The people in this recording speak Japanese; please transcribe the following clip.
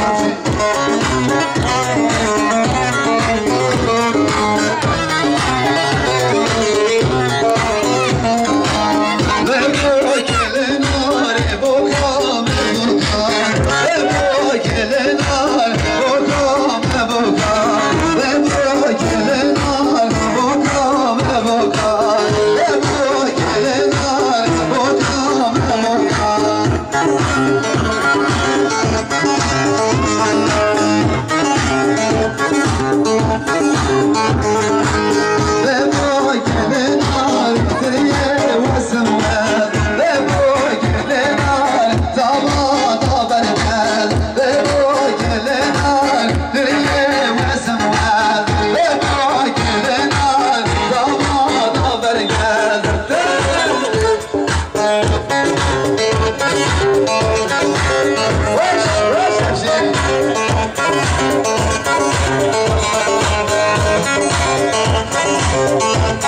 Gracias.